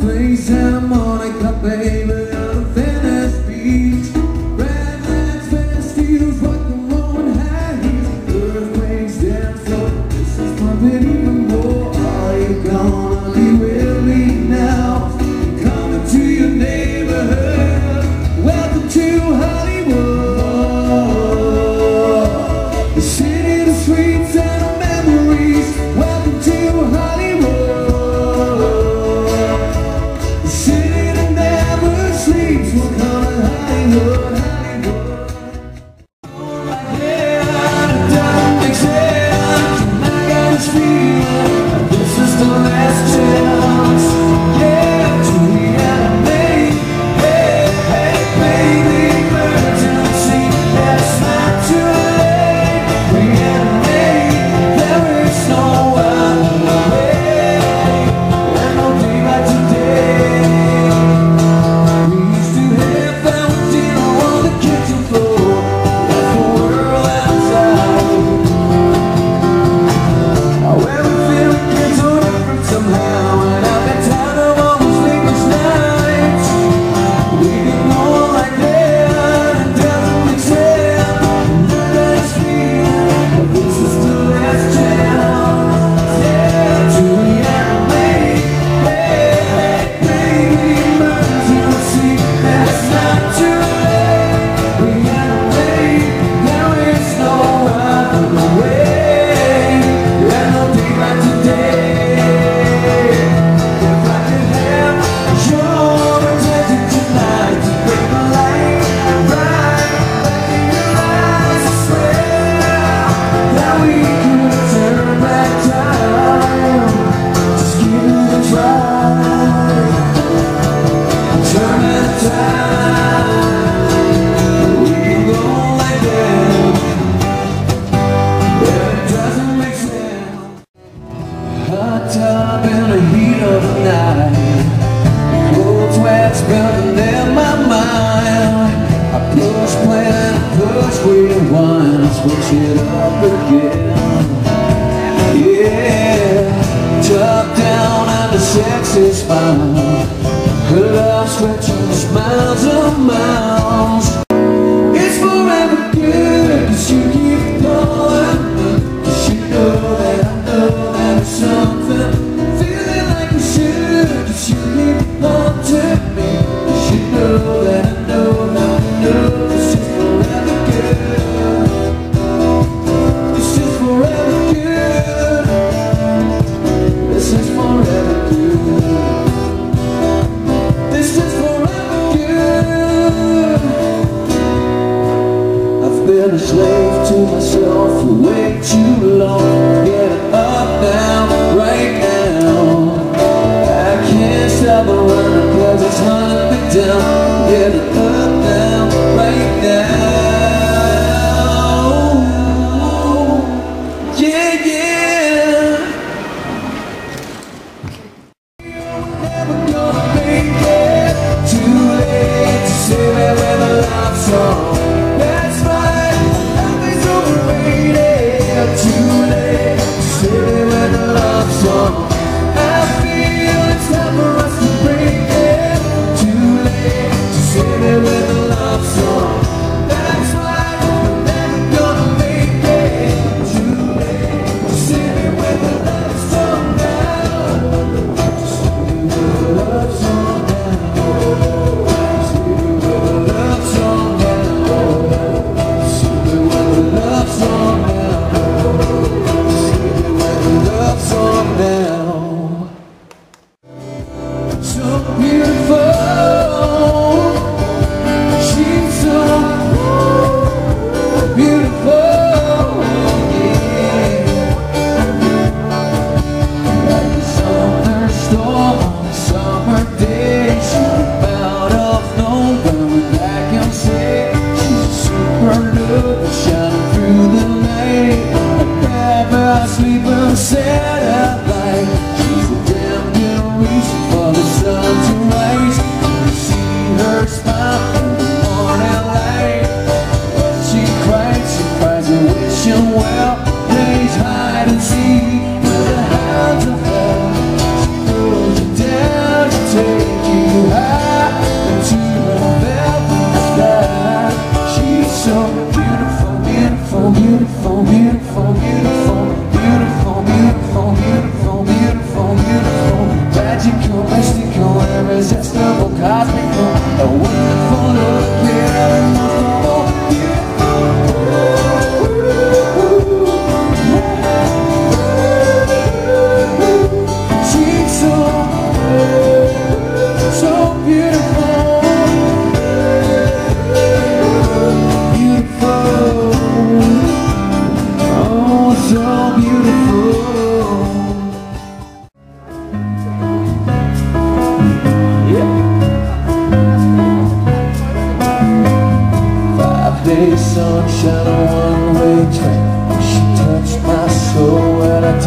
place harmonica, baby. we once switch it up again Yeah, top down and the sex is spine Her love stretching smiles of mine slave to myself for way too long.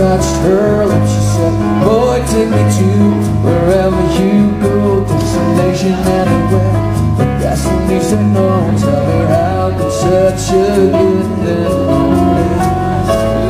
touched her lips, she said, boy, take me to wherever you go, destination anywhere. But that's what makes tell her how can such a good thing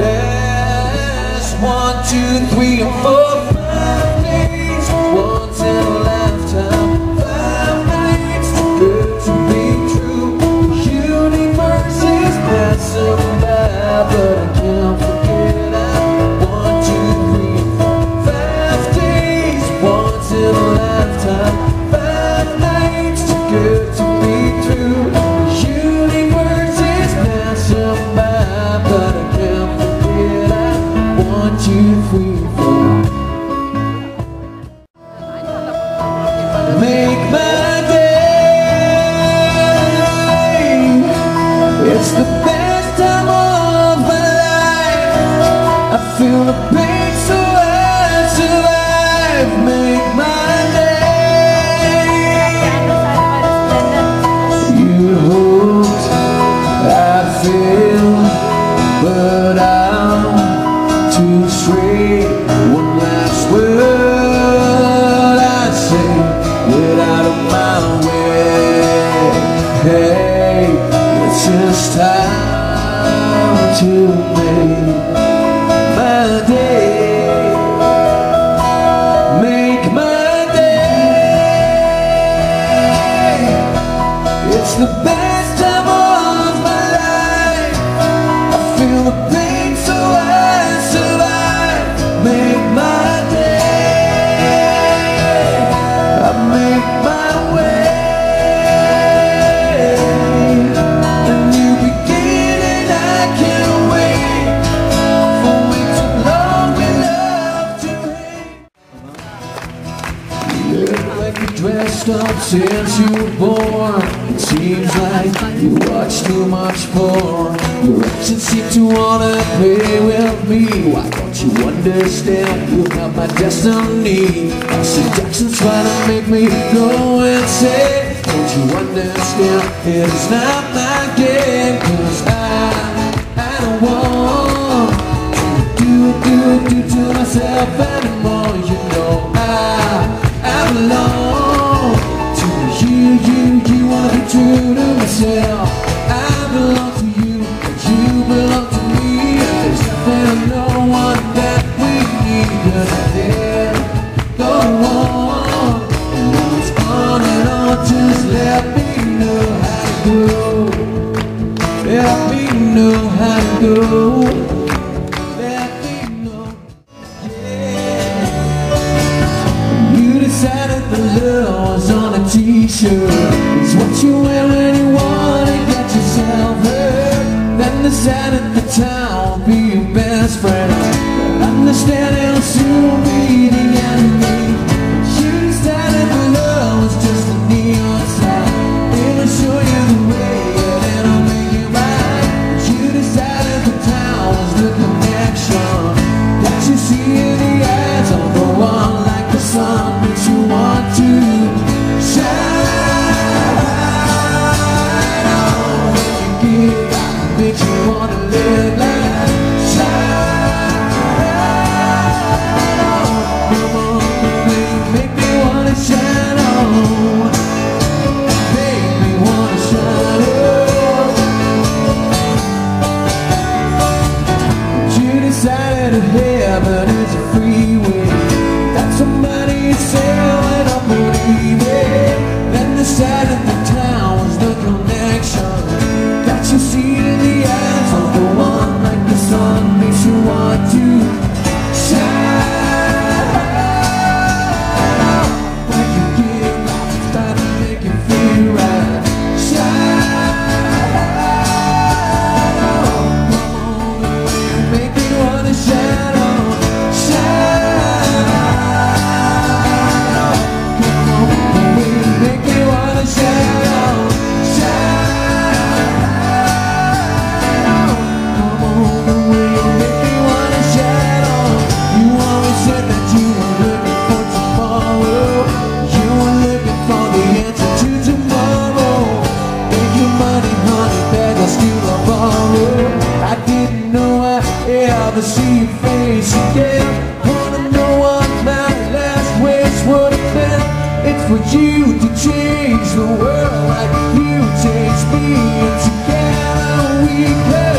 Let's one, two, three, and four. It's his time to make Too bored. It seems like you watch too much porn. Your actions seem to wanna play with me. Why don't you understand? You have my destiny? Our seduction's trying to make me go insane. Don't you understand? It is not my game Cause I, I don't want to do, do, do to myself anymore. do to myself was out in the town your best friend But understand it'll soon be the end. Never see your face again. Wanna know what my last wish would have been? It's for you to change the world like you changed me, and together we can.